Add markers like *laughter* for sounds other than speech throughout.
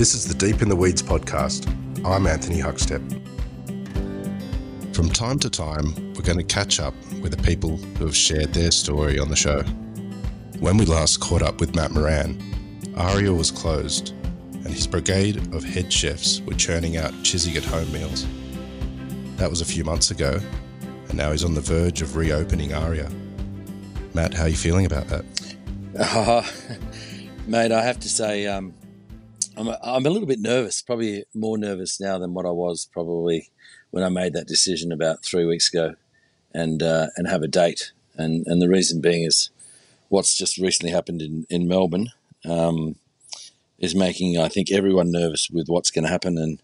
This is the Deep in the Weeds podcast. I'm Anthony Huckstep. From time to time, we're going to catch up with the people who have shared their story on the show. When we last caught up with Matt Moran, Aria was closed, and his brigade of head chefs were churning out Chiswick at home meals. That was a few months ago, and now he's on the verge of reopening Aria. Matt, how are you feeling about that? Uh, *laughs* mate, I have to say, um, I'm, a, I'm a little bit nervous, probably more nervous now than what I was probably when I made that decision about three weeks ago and uh, and have a date. And, and the reason being is what's just recently happened in, in Melbourne um, is making, I think, everyone nervous with what's going to happen and,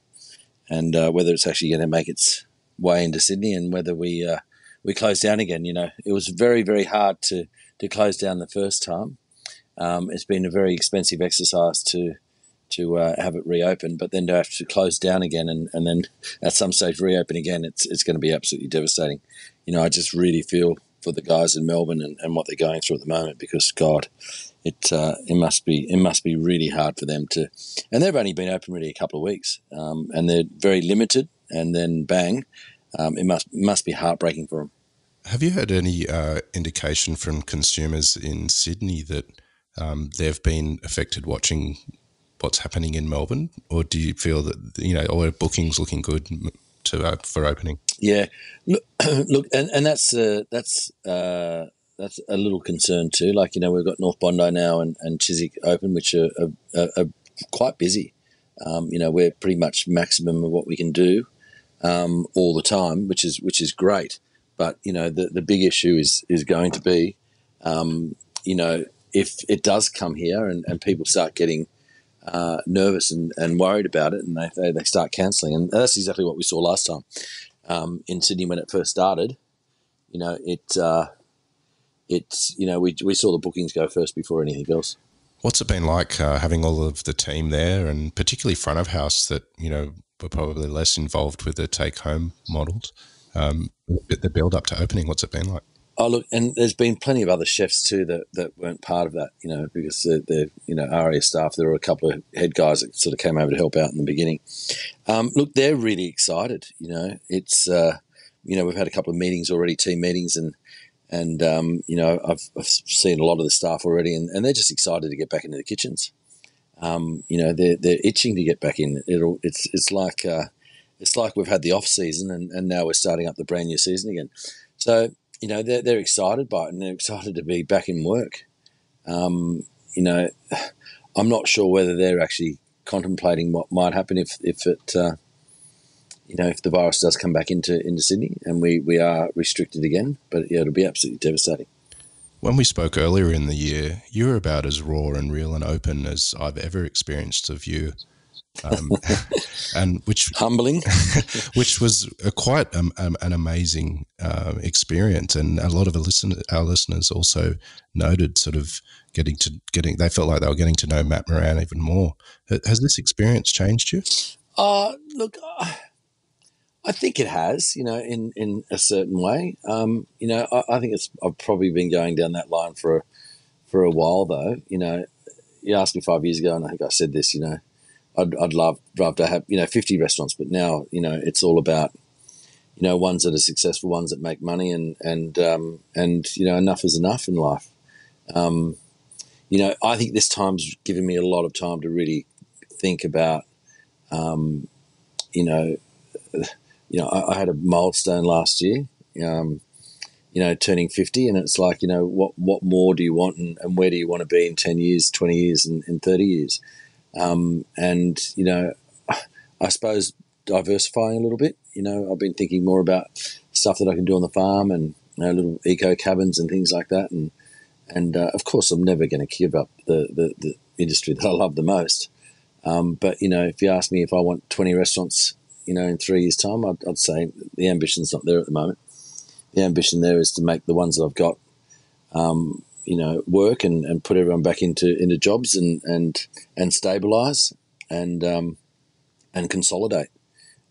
and uh, whether it's actually going to make its way into Sydney and whether we uh, we close down again. You know, it was very very hard to to close down the first time. Um, it's been a very expensive exercise to to uh, have it reopen, but then to have to close down again and, and then at some stage reopen again, it's it's going to be absolutely devastating. You know, I just really feel for the guys in Melbourne and, and what they're going through at the moment because God, it uh, it must be it must be really hard for them to, and they've only been open really a couple of weeks, um, and they're very limited, and then bang, um, it must must be heartbreaking for them. Have you had any uh, indication from consumers in Sydney that um, they've been affected watching what's happening in Melbourne, or do you feel that you know, or bookings looking good to uh, for opening? Yeah, look, *clears throat* look, and, and that's uh, that's uh, that's a little concern too. Like you know, we've got North Bondi now and, and Chiswick open, which are, are, are quite busy. Um, you know, we're pretty much maximum of what we can do um, all the time, which is which is great. But you know, the the big issue is is going to be, um, you know, if it does come here and, and people start getting uh, nervous and, and worried about it, and they, they, start cancelling. And that's exactly what we saw last time um, in Sydney when it first started. You know, it uh, it's you know we we saw the bookings go first before anything else. What's it been like uh, having all of the team there, and particularly front of house that you know were probably less involved with the take home models? Um, the build up to opening, what's it been like? Oh look, and there's been plenty of other chefs too that, that weren't part of that, you know, because they're, they're you know ARIA staff. There were a couple of head guys that sort of came over to help out in the beginning. Um, look, they're really excited. You know, it's uh, you know we've had a couple of meetings already, team meetings, and and um, you know I've, I've, seen a lot of the staff already, and, and they're just excited to get back into the kitchens. Um, you know, they're they're itching to get back in. It'll it's it's like uh, it's like we've had the off season, and, and now we're starting up the brand new season again. So you know, they're, they're excited by it and they're excited to be back in work. Um, you know, *sighs* I'm not sure whether they're actually contemplating what might happen if, if it, uh, you know, if the virus does come back into, into Sydney and we, we are restricted again. But yeah, it'll be absolutely devastating. When we spoke earlier in the year, you were about as raw and real and open as I've ever experienced of you um, *laughs* and which humbling, *laughs* which was a quite um, um, an amazing uh, experience, and a lot of listen- our listeners also noted sort of getting to getting they felt like they were getting to know Matt Moran even more. Has this experience changed you? Uh, look, I think it has, you know, in, in a certain way. Um, you know, I, I, think it's I've probably been going down that line for for a while though. You know, you asked me five years ago, and I think I said this. You know, I'd, I'd love love to have you know 50 restaurants, but now you know it's all about you know ones that are successful, ones that make money, and and um, and you know enough is enough in life. Um, you know, I think this time's given me a lot of time to really think about. Um, you know, *sighs* you know, I, I, had a milestone last year. Um, you know, turning fifty, and it's like, you know, what what more do you want, and, and where do you want to be in ten years, twenty years, and, and thirty years? Um, and, you know, I suppose diversifying a little bit. You know, I've been thinking more about stuff that I can do on the farm and you know, little eco cabins and things like that. And and uh, of course, I'm never going to give up the, the, the, industry that I love the most. Um, but you know, if you ask me if I want 20 restaurants, you know, in three years' time, I'd, I'd say the ambition's not there at the moment. The ambition there is to make the ones that I've got um, you know work and, and put everyone back into into jobs and and and stabilize and um, and consolidate.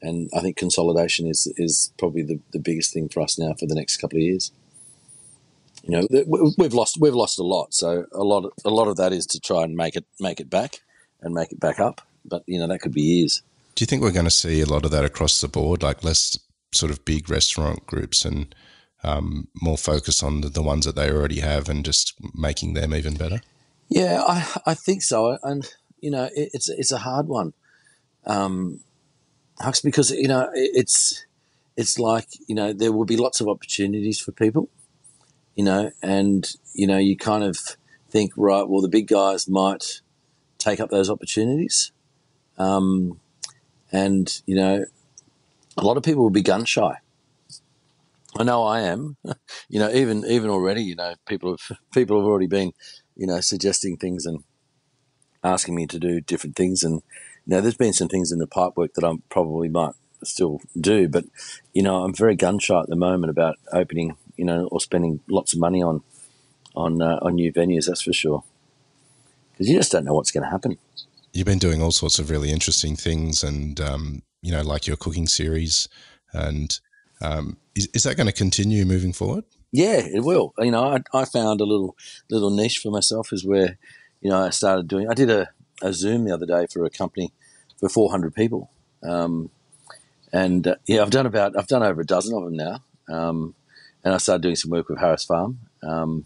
And I think consolidation is is probably the, the biggest thing for us now for the next couple of years. You know, we've lost we've lost a lot, so a lot of, a lot of that is to try and make it make it back and make it back up. but you know that could be years. Do you think we're going to see a lot of that across the board, like less sort of big restaurant groups and um, more focus on the, the, ones that they already have and just making them even better? Yeah, I, I think so. And, you know, it, it's, it's a hard one. Um, Hux, because, you know, it, it's, it's like, you know, there will be lots of opportunities for people, you know, and, you know, you kind of think, right, well, the big guys might take up those opportunities. Um, and, you know, a lot of people will be gun shy. I know I am. *laughs* you know, even even already, you know, people have *laughs* people have already been, you know, suggesting things and asking me to do different things. And you know, there's been some things in the pipe work that I probably might still do, but you know, I'm very gun shy at the moment about opening, you know, or spending lots of money on on uh, on new venues. That's for sure, because you just don't know what's going to happen. You've been doing all sorts of really interesting things, and um, you know, like your cooking series, and um, is, is that going to continue moving forward? Yeah, it will. You know, I, I found a little little niche for myself is where, you know, I started doing. I did a, a Zoom the other day for a company for 400 people, um, and uh, yeah, I've done about I've done over a dozen of them now, um, and I started doing some work with Harris Farm, um,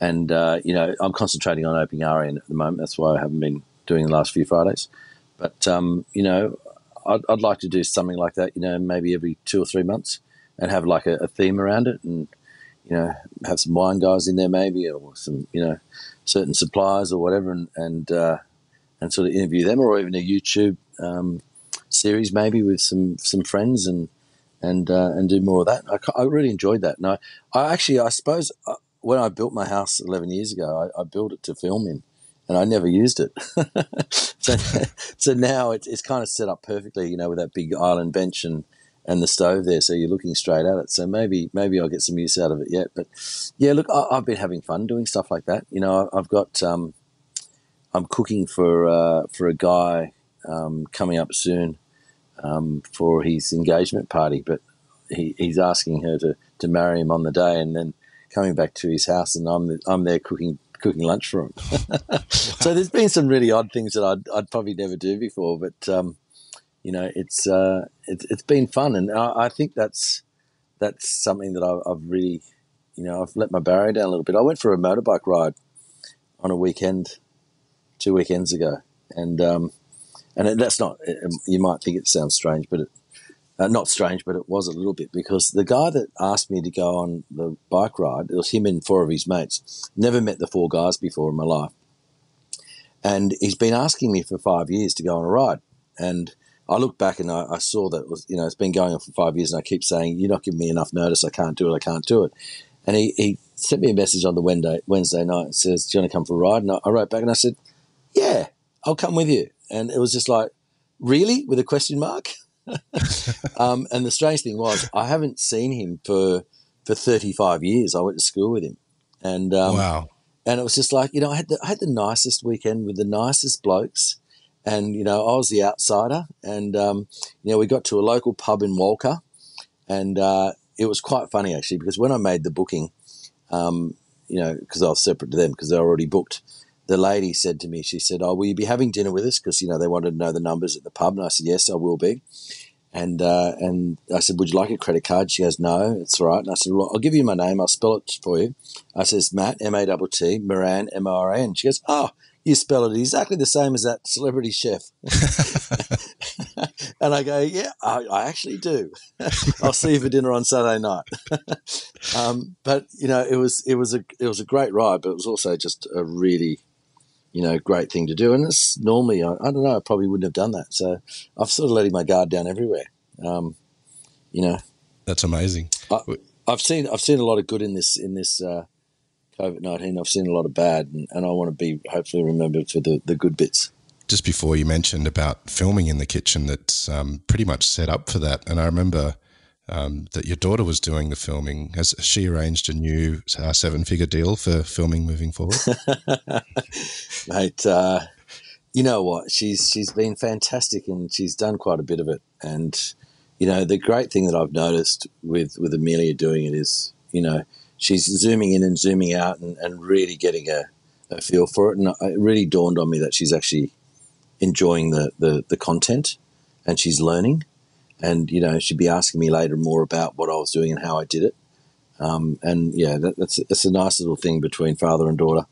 and uh, you know, I'm concentrating on opening Aria at the moment. That's why I haven't been doing the last few Fridays, but um, you know, I'd, I'd like to do something like that. You know, maybe every two or three months and have like a, a, theme around it and you know have some wine guys in there maybe or some you know certain suppliers or whatever and and, uh, and sort of interview them or even a YouTube um, series maybe with some some friends and and uh, and do more of that. I, I, really enjoyed that. And I, I actually I suppose uh, when I built my house 11 years ago, I, I built it to film in and I never used it. *laughs* so, *laughs* so now it's, it's kind of set up perfectly, you know, with that big island bench and, and the stove there, so you're looking straight at it. So maybe maybe I'll get some use out of it yet. But yeah, look, I, have been having fun doing stuff like that. You know, I've got um, I'm cooking for uh, for a guy um, coming up soon um, for his engagement party, but he, he's asking her to, to marry him on the day, and then coming back to his house, and I'm I'm there cooking cooking lunch for him. *laughs* so there's been some really odd things that I'd, I'd probably never do before, but um, you know, it's uh, it's it's been fun, and I, I think that's that's something that I, I've really, you know, I've let my barrier down a little bit. I went for a motorbike ride on a weekend, two weekends ago, and um, and it, that's not. You might think it sounds strange, but it, uh, not strange, but it was a little bit because the guy that asked me to go on the bike ride, it was him and four of his mates. Never met the four guys before in my life, and he's been asking me for five years to go on a ride, and I look back and I, I, saw that was you know it's been going on for five years, and I keep saying you're not giving me enough notice. I can't do it. I can't do it. And he, he sent me a message on the Wednesday Wednesday night and says, "Do you want to come for a ride?" And I, I wrote back and I said, "Yeah, I'll come with you." And it was just like, "Really?" with a question mark. *laughs* um, and the strange thing was, I haven't seen him for for 35 years. I went to school with him, and um, wow. And it was just like you know, I had the I had the nicest weekend with the nicest blokes and you know I was the outsider, and um, you know we got to a local pub in Walcha, and uh, it was quite funny actually because when I made the booking, um, you know because I was separate to them because they were already booked. The lady said to me, she said, "Oh, will you be having dinner with us?" Because you know they wanted to know the numbers at the pub, and I said, "Yes, I will be." And uh, and I said, "Would you like a credit card?" She goes, "No, it's all right." And I said, "Well, I'll give you my name. I'll spell it for you." I says, "Matt M A T T Moran M R A N." She goes, "Oh, you spell it exactly the same as that celebrity chef. *laughs* and I go, yeah, I, I actually do. *laughs* I'll see you for dinner on Saturday night. *laughs* um, but you know, it was it was a it was a great ride, but it was also just a really you know great thing to do. And it's normally I, I don't know, I probably wouldn't have done that. So I've sort of letting my guard down everywhere. Um, you know, that's amazing. I, have seen I've seen a lot of good in this in this. Uh, COVID 19, I've seen a lot of bad, and, and I want to be hopefully remembered for the, the good bits. Just before you mentioned about filming in the kitchen, that's um, pretty much set up for that. And I remember um, that your daughter was doing the filming. Has she arranged a new uh, seven figure deal for filming moving forward? *laughs* Mate, uh, you know what? She's she's been fantastic, and she's done quite a bit of it. And you know, the great thing that I've noticed with with Amelia doing it is, you know, she's zooming in and zooming out and, and really getting a, a feel for it. And it really dawned on me that she's actually enjoying the, the the content, and she's learning, and you know she'd be asking me later more about what I was doing and how I did it. Um, and yeah, that, that's it's a nice little thing between father and daughter.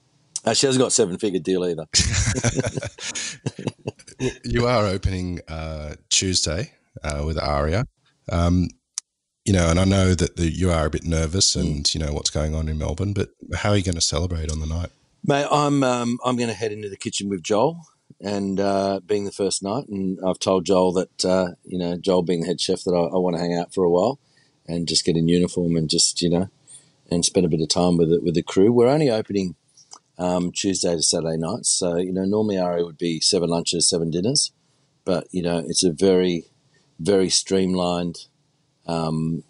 Uh, she hasn't got seven figure deal either. *laughs* *laughs* you are opening uh, Tuesday uh, with Aria. Um, you know, and I know that the, you are a bit nervous and mm. you know what's going on in Melbourne, but how are you going to celebrate on the night? Mate, I'm um, I'm going to head into the kitchen with Joel, and uh, being the first night, and I've told Joel that uh, you know Joel being the head chef that I, I want to hang out for a while, and just get in uniform and just you know, and spend a bit of time with it with the crew. We're only opening um, Tuesday to Saturday nights, so you know normally Aria would be seven lunches, seven dinners, but you know it's a very very streamlined um,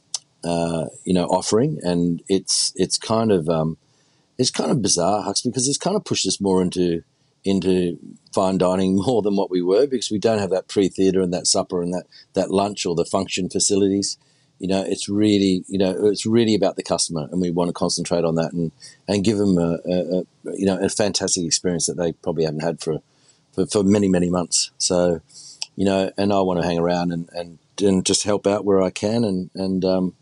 uh, you know, offering, and it's it's kind of um, it's kind of bizarre, Hux, because it's kind of pushed us more into into fine dining *laughs* more than what we were because we don't have that pre theatre and that supper and that that lunch or the function facilities. You know, it's really you know it's really about the customer, and we want to concentrate on that and and give them a, a, a you know a fantastic experience that they probably haven't had for for, for many many months. So, you know, and I want to hang around and and and just help out where I can and and um,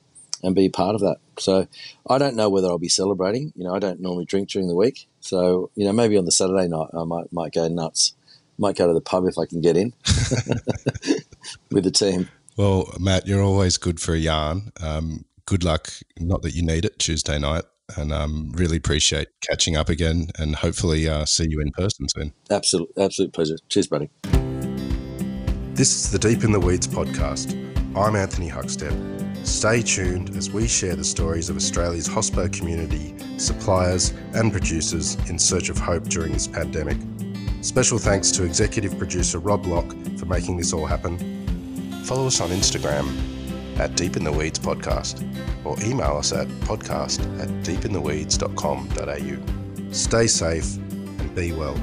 and be part of that. So I don't know whether I'll be celebrating. You know, I don't normally drink during the week, so you know maybe on the Saturday night I might might go nuts. Might go to the pub if I can get in *laughs* with the team. Well, Matt, you're always good for a yarn. Um, good luck. Not that you need it Tuesday night, and um, really appreciate catching up again, and hopefully uh, see you in person soon. Absolute, absolute pleasure. Cheers, buddy. This is the Deep in the Weeds podcast. I'm Anthony Huckstep. Stay tuned as we share the stories of Australia's hospo community, suppliers, and producers in search of hope during this pandemic. Special thanks to executive producer Rob Locke for making this all happen. Follow us on Instagram at Deep in the Weeds Podcast or email us at podcast at deepintheweeds.com.au. Stay safe and be well.